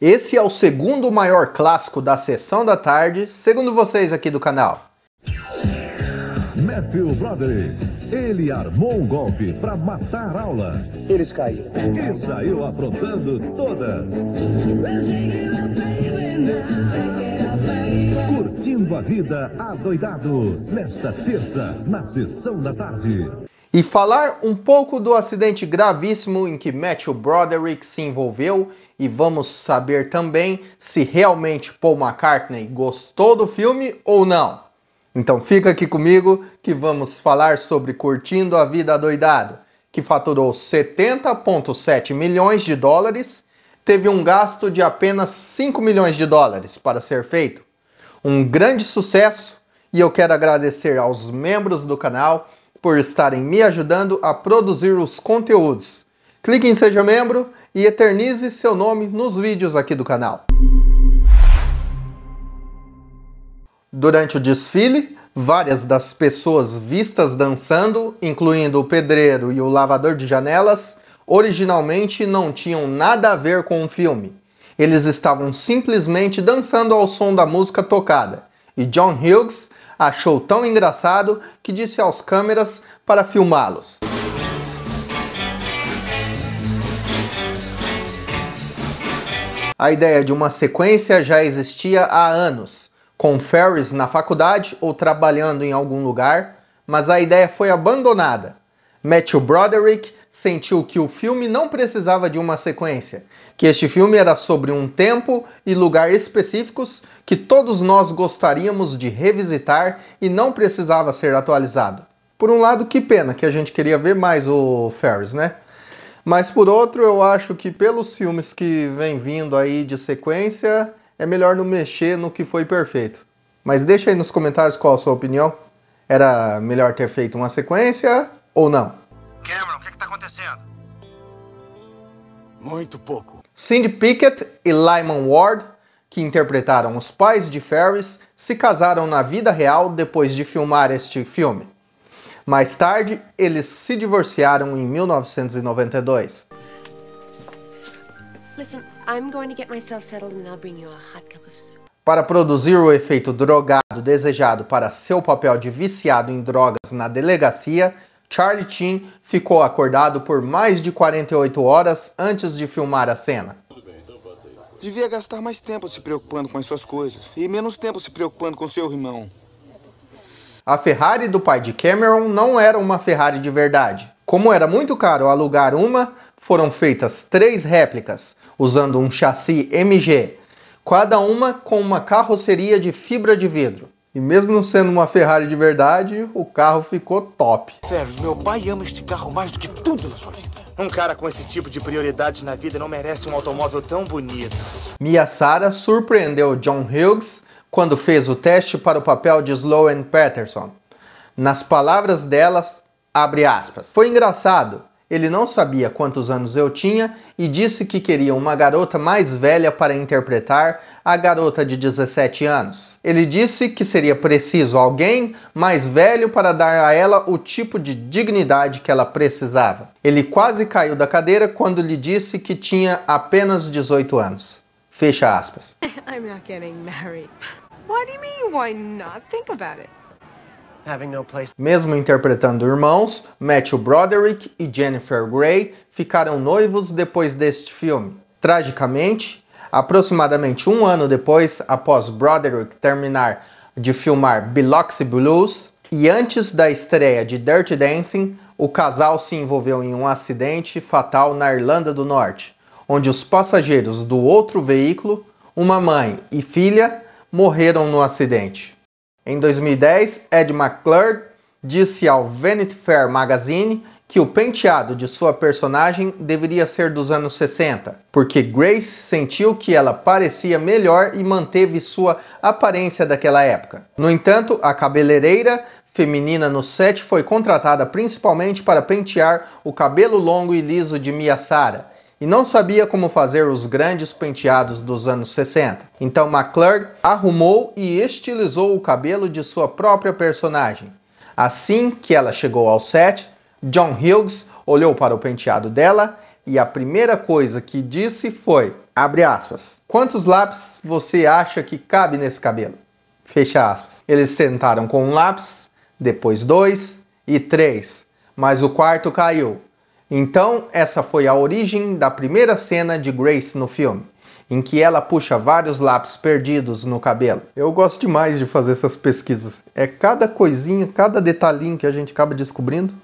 Esse é o segundo maior clássico da sessão da tarde, segundo vocês aqui do canal. Matthew Broderick, ele armou um golpe para matar a aula. Eles caíram. E saiu aprontando todas. Curtindo a vida adoidado, nesta terça, na sessão da tarde. E falar um pouco do acidente gravíssimo em que Matthew Broderick se envolveu e vamos saber também se realmente Paul McCartney gostou do filme ou não. Então fica aqui comigo que vamos falar sobre Curtindo a Vida Adoidado, que faturou 70,7 milhões de dólares, teve um gasto de apenas 5 milhões de dólares para ser feito. Um grande sucesso e eu quero agradecer aos membros do canal por estarem me ajudando a produzir os conteúdos. Clique em Seja Membro e eternize seu nome nos vídeos aqui do canal. Durante o desfile, várias das pessoas vistas dançando, incluindo o pedreiro e o lavador de janelas, originalmente não tinham nada a ver com o filme. Eles estavam simplesmente dançando ao som da música tocada, e John Hughes achou tão engraçado que disse aos câmeras para filmá-los. A ideia de uma sequência já existia há anos, com Ferris na faculdade ou trabalhando em algum lugar, mas a ideia foi abandonada. Matthew Broderick sentiu que o filme não precisava de uma sequência, que este filme era sobre um tempo e lugar específicos que todos nós gostaríamos de revisitar e não precisava ser atualizado. Por um lado, que pena que a gente queria ver mais o Ferris, né? Mas por outro, eu acho que pelos filmes que vem vindo aí de sequência, é melhor não mexer no que foi perfeito. Mas deixa aí nos comentários qual a sua opinião. Era melhor ter feito uma sequência ou não? Cameron, o que, acontecendo? Muito pouco. Cindy Pickett e Lyman Ward, que interpretaram os pais de Ferris, se casaram na vida real depois de filmar este filme. Mais tarde, eles se divorciaram em 1992. Listen, I'm going to get myself settled and I'll bring you a hot cup of soup. Para produzir o efeito drogado desejado para seu papel de viciado em drogas na delegacia, Charlie Chin ficou acordado por mais de 48 horas antes de filmar a cena. Devia gastar mais tempo se preocupando com as suas coisas e menos tempo se preocupando com seu irmão. A Ferrari do pai de Cameron não era uma Ferrari de verdade. Como era muito caro alugar uma, foram feitas três réplicas, usando um chassi MG, cada uma com uma carroceria de fibra de vidro. E mesmo não sendo uma Ferrari de verdade, o carro ficou top. Ferros, meu pai ama este carro mais do que tudo na sua vida. Um cara com esse tipo de prioridades na vida não merece um automóvel tão bonito. Mia Sara surpreendeu John Hughes quando fez o teste para o papel de Sloane Patterson. Nas palavras dela, abre aspas, foi engraçado. Ele não sabia quantos anos eu tinha e disse que queria uma garota mais velha para interpretar a garota de 17 anos. Ele disse que seria preciso alguém mais velho para dar a ela o tipo de dignidade que ela precisava. Ele quase caiu da cadeira quando lhe disse que tinha apenas 18 anos. Fecha aspas. I'm not getting married. Why do you mean why not? Think about it. Mesmo interpretando irmãos, Matthew Broderick e Jennifer Grey ficaram noivos depois deste filme. Tragicamente, aproximadamente um ano depois, após Broderick terminar de filmar Biloxi Blues e antes da estreia de Dirty Dancing, o casal se envolveu em um acidente fatal na Irlanda do Norte, onde os passageiros do outro veículo, uma mãe e filha, morreram no acidente. Em 2010, Ed McClurg disse ao Vanity Fair Magazine que o penteado de sua personagem deveria ser dos anos 60, porque Grace sentiu que ela parecia melhor e manteve sua aparência daquela época. No entanto, a cabeleireira feminina no set foi contratada principalmente para pentear o cabelo longo e liso de Mia Sara, e não sabia como fazer os grandes penteados dos anos 60. Então McClurg arrumou e estilizou o cabelo de sua própria personagem. Assim que ela chegou ao set, John Hughes olhou para o penteado dela e a primeira coisa que disse foi: Abre aspas. Quantos lápis você acha que cabe nesse cabelo? Fecha aspas. Eles sentaram com um lápis, depois dois e três, mas o quarto caiu. Então, essa foi a origem da primeira cena de Grace no filme, em que ela puxa vários lápis perdidos no cabelo. Eu gosto demais de fazer essas pesquisas. É cada coisinha, cada detalhinho que a gente acaba descobrindo,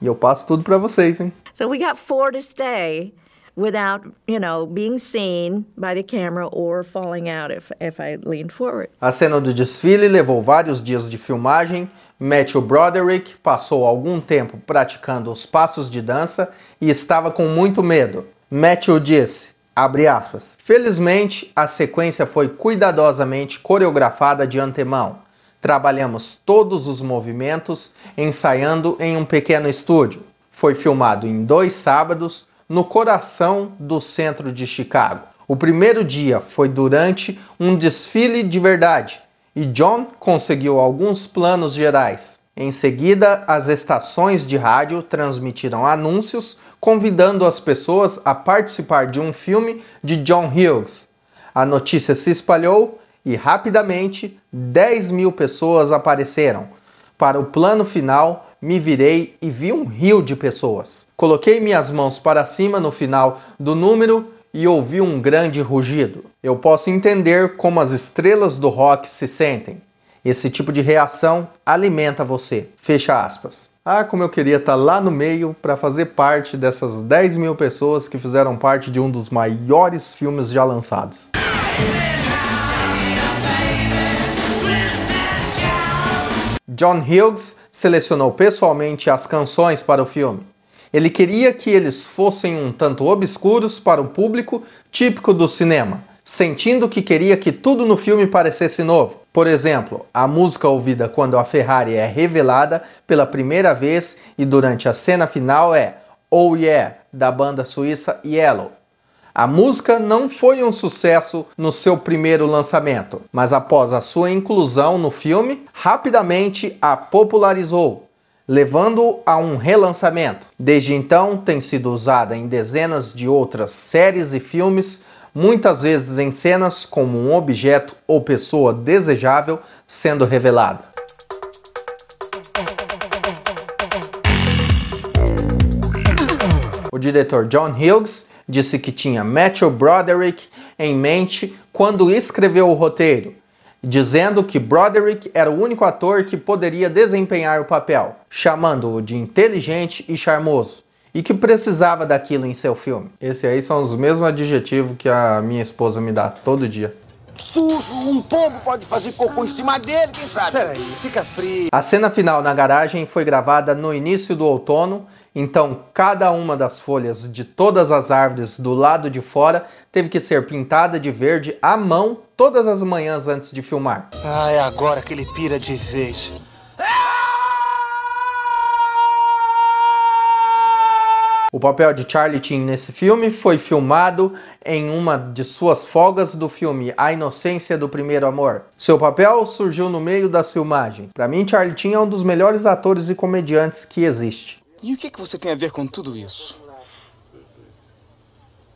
e eu passo tudo para vocês, hein? So we got four to stay without, you know, being seen by the camera or falling out if, if I leaned forward. A cena do desfile levou vários dias de filmagem. Matthew Broderick passou algum tempo praticando os passos de dança e estava com muito medo. Matthew disse, aspas, felizmente a sequência foi cuidadosamente coreografada de antemão. Trabalhamos todos os movimentos ensaiando em um pequeno estúdio. Foi filmado em dois sábados no coração do centro de Chicago. O primeiro dia foi durante um desfile de verdade e John conseguiu alguns planos gerais. Em seguida, as estações de rádio transmitiram anúncios convidando as pessoas a participar de um filme de John Hughes. A notícia se espalhou e rapidamente 10 mil pessoas apareceram. Para o plano final, me virei e vi um rio de pessoas. Coloquei minhas mãos para cima no final do número e ouvi um grande rugido. Eu posso entender como as estrelas do rock se sentem. Esse tipo de reação alimenta você. Fecha aspas. Ah, como eu queria estar lá no meio para fazer parte dessas 10 mil pessoas que fizeram parte de um dos maiores filmes já lançados. John Hughes selecionou pessoalmente as canções para o filme. Ele queria que eles fossem um tanto obscuros para o público típico do cinema, sentindo que queria que tudo no filme parecesse novo. Por exemplo, a música ouvida quando a Ferrari é revelada pela primeira vez e durante a cena final é Oh Yeah, da banda suíça Yellow. A música não foi um sucesso no seu primeiro lançamento, mas após a sua inclusão no filme, rapidamente a popularizou, levando a um relançamento. Desde então, tem sido usada em dezenas de outras séries e filmes, muitas vezes em cenas como um objeto ou pessoa desejável sendo revelada. O diretor John Hughes disse que tinha Matthew Broderick em mente quando escreveu o roteiro, dizendo que Broderick era o único ator que poderia desempenhar o papel, chamando-o de inteligente e charmoso, e que precisava daquilo em seu filme. Esse aí são os mesmos adjetivos que a minha esposa me dá todo dia. Sujo, um pombo pode fazer cocô em cima dele, quem sabe? Peraí, fica frio. A cena final na garagem foi gravada no início do outono então, cada uma das folhas de todas as árvores do lado de fora teve que ser pintada de verde à mão todas as manhãs antes de filmar. Ah, é agora que ele pira de vez. O papel de Charlie Chin nesse filme foi filmado em uma de suas folgas do filme A Inocência do Primeiro Amor. Seu papel surgiu no meio das filmagens. Para mim, Charlie Chin é um dos melhores atores e comediantes que existe. E o que, que você tem a ver com tudo isso?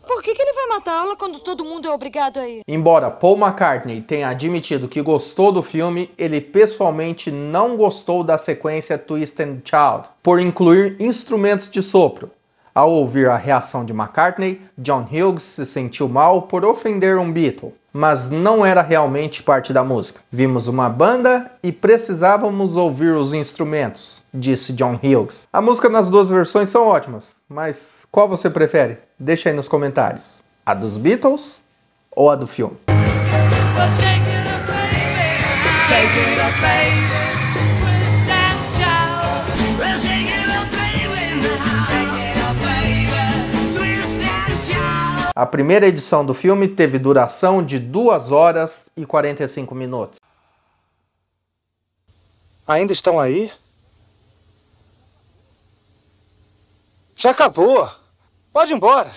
Por que, que ele vai matar a aula quando todo mundo é obrigado a ir? Embora Paul McCartney tenha admitido que gostou do filme, ele pessoalmente não gostou da sequência Twisted Child por incluir instrumentos de sopro. Ao ouvir a reação de McCartney, John Hughes se sentiu mal por ofender um Beatle, mas não era realmente parte da música. Vimos uma banda e precisávamos ouvir os instrumentos, disse John Hughes. A música nas duas versões são ótimas, mas qual você prefere? Deixa aí nos comentários. A dos Beatles ou a do filme? A primeira edição do filme teve duração de 2 horas e 45 minutos. Ainda estão aí? Já acabou. Pode ir embora.